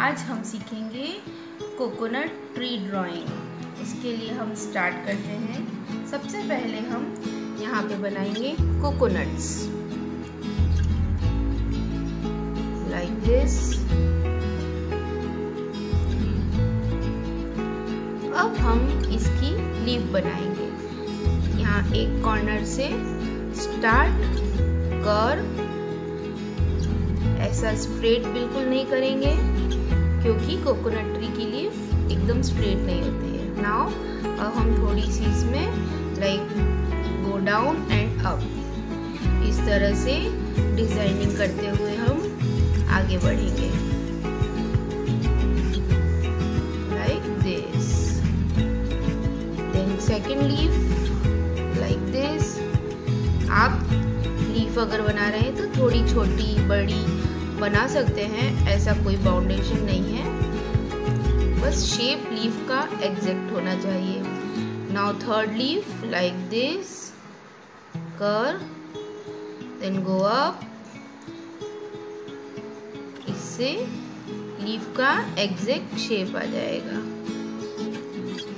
आज हम सीखेंगे कोकोनट ट्री ड्राइंग उसके लिए हम स्टार्ट करते हैं। सबसे पहले हम यहाँ पे बनाएँगे कोकोनट्स लाइक दिस अब हम इसकी लीफ बनाएँगे। यहाँ एक कॉर्नर से स्टार्ट कर ऐसा स्ट्रेट बिल्कुल नहीं करेंगे। क्योंकि कोकोनट ट्री की लीफ एकदम स्ट्रेट नहीं होती है। नाउ अब हम थोड़ी सी इसमें like go down and up इस तरह से डिज़ाइनिंग करते हुए हम आगे बढ़ेंगे। Like this then second leaf like this आप लीफ अगर बना रहे हैं तो थोड़ी छोटी, बड़ी बना सकते हैं, ऐसा कोई बाउंडेशन नहीं है। बस शेप लीफ का एग्जैक्ट होना चाहिए। Now third leaf like this कर देन गो अप इससे लीफ का एग्जैक्ट शेप आ जाएगा।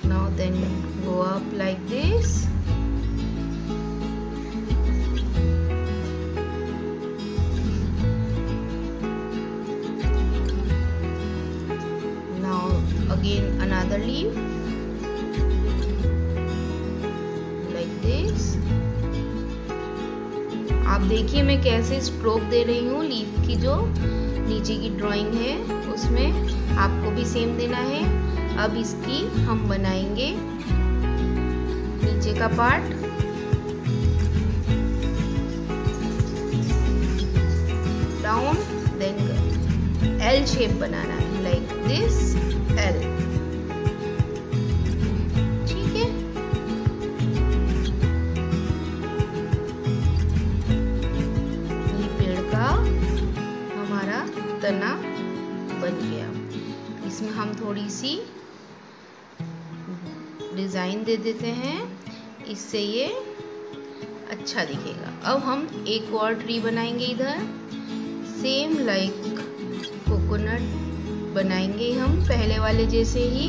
Now then go up like this again another leaf. Like this. आप देखिए मैं कैसे स्ट्रोक दे रही हूँ लीफ की जो नीचे की ड्राइंग है, उसमें आपको भी सेम देना है। अब इसकी हम बनाएँगे नीचे का part down then L shape बनाना है लाइक डिज़ाइन दे देते हैं। इससे ये अच्छा दिखेगा। अब हम एक और ट्री बनाएँगे इधर। सेम लाइक कोकोनट बनाएँगे हम पहले वाले जैसे ही।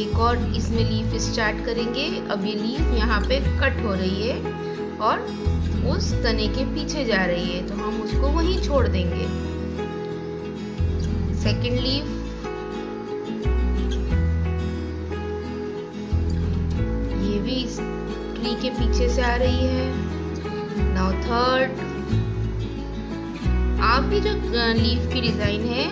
एक और इसमें लीफ स्टार्ट करेंगे। अब ये लीफ यहाँ पे कट हो रही है और उस तने के पीछे जा रही है तो हम उसको वहीं छोड़ देंगे। सेकंड लीफ ट्री के पीछे से आ रही है। नाउ थर्ड आप भी जो लीफ की डिज़ाइन है,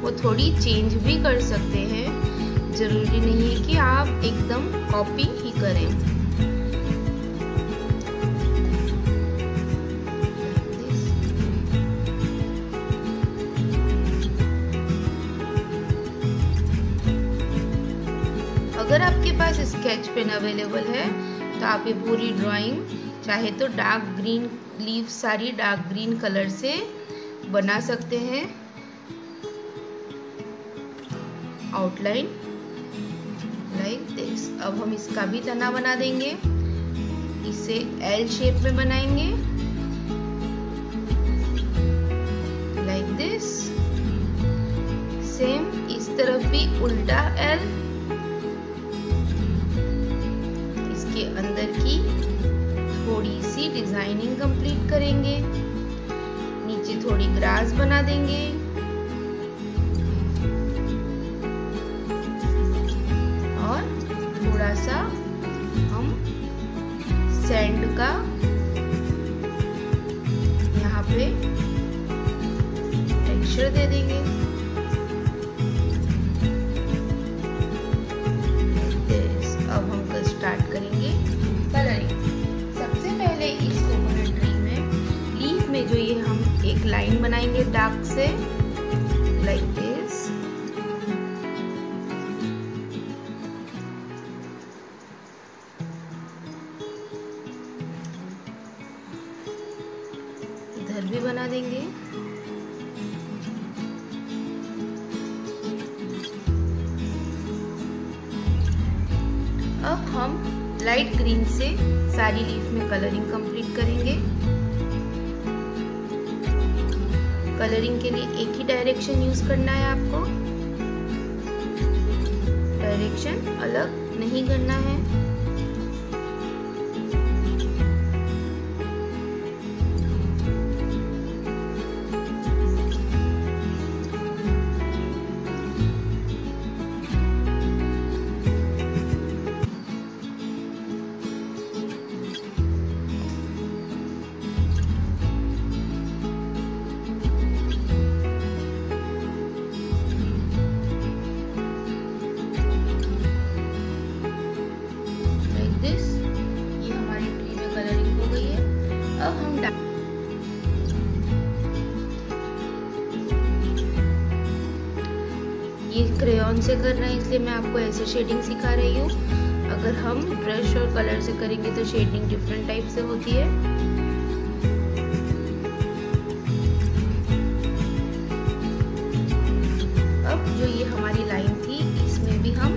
वो थोड़ी चेंज भी कर सकते हैं। ज़रूरी नहीं है कि आप एकदम कॉपी ही करें। अगर आपके पास स्केच पेन अवेलेबल है आप ये पूरी ड्राइंग चाहे तो डार्क ग्रीन लीफ सारी डार्क ग्रीन कलर से बना सकते हैं। आउटलाइन लाइक दिस अब हम इसका भी तना बना देंगे। इसे एल शेप में बनाएँगे। लाइक दिस सेम इस तरफ़ भी उल्टा एल की थोड़ी सी डिज़ाइनिंग कंप्लीट करेंगे। नीचे थोड़ी ग्रास बना देंगे। और थोड़ा सा हम सैंड का यहाँ पे टेक्सचर दे देंगे। लाइन बनाएँगे डार्क से लाइक दिस इधर भी बना देंगे। अब हम लाइट ग्रीन से सारी लीफ में कलरिंग कंप्लीट करेंगे। कलरिंग के लिए एक ही डायरेक्शन यूज़ करना है आपको। डायरेक्शन अलग नहीं करना है। क्रेयॉन से कर रहे हैं, इसलिए मैं आपको ऐसे शेडिंग सिखा रही हूँ। अगर हम ब्रश और कलर से करेंगे तो शेडिंग डिफरेंट टाइप से होती है। अब जो ये हमारी लाइन थी, इसमें भी हम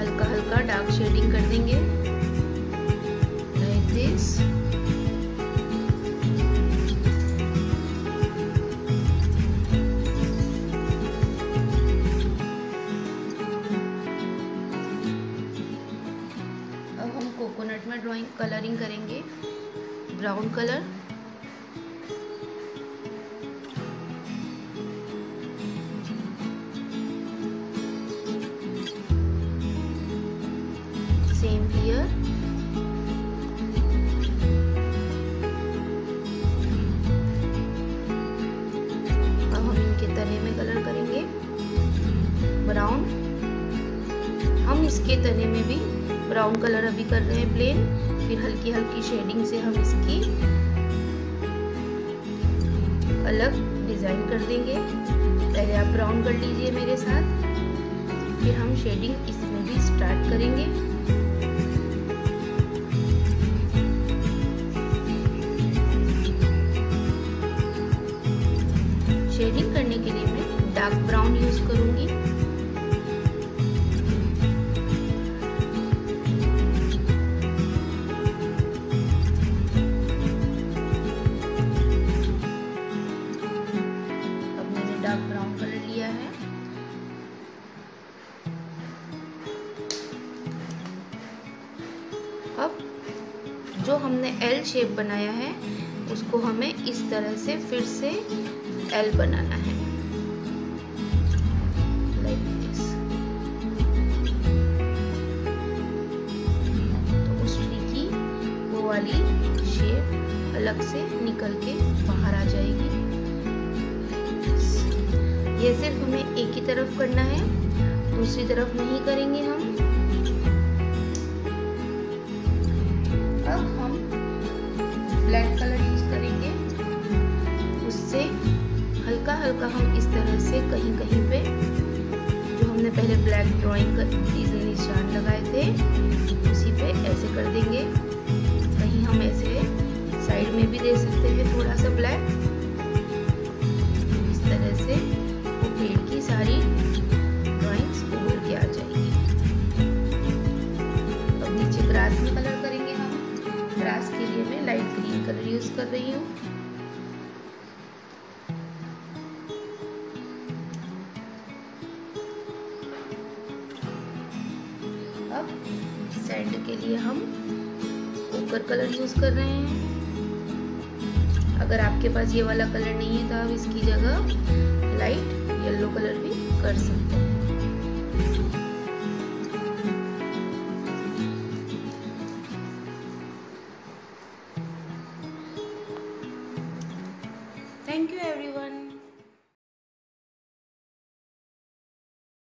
हल्का हल्का डार्क शेडिंग कर देंगे। ड्राइंग कलरिंग करेंगे। ब्राउन कलर सेम अब हम इनके तने में कलर करेंगे। ब्राउन हम इसके तने में भी ब्राउन कलर अभी कर रहे हैं प्लेन फिर हल्की हल्की शेडिंग से हम इसकी अलग डिज़ाइन कर देंगे। पहले आप ब्राउन कर लीजिए मेरे साथ, फिर हम शेडिंग इसमें भी स्टार्ट करेंगे। शेडिंग करने के लिए मैं डार्क ब्राउन जो हमने एल शेप बनाया है, उसको हमें इस तरह से फिर से एल बनाना है। तो की वो वाली शेप अलग से निकल के बाहर आ जाएगी। ये सिर्फ़ हमें एक ही तरफ़ करना है, दूसरी तरफ़ नहीं करेंगे हम। ब्लैक कलर यूज़ करेंगे। उससे हल्का हल्का हम इस तरह से कहीं कहीं पे, जो हमने पहले ब्लैक ड्राइंग निशान लगाए थे, उसी पे ऐसे कर देंगे। कहीं हम ऐसे साइड में भी दे सकते हैं थोड़ा सा ब्लैक यूज़ कर रही हूँ। अब सैंड के लिए हम ओकर कलर यूज़ कर रहे हैं। अगर आपके पास ये वाला कलर नहीं है तो आप इसकी जगह लाइट येलो कलर भी कर सकते हैं।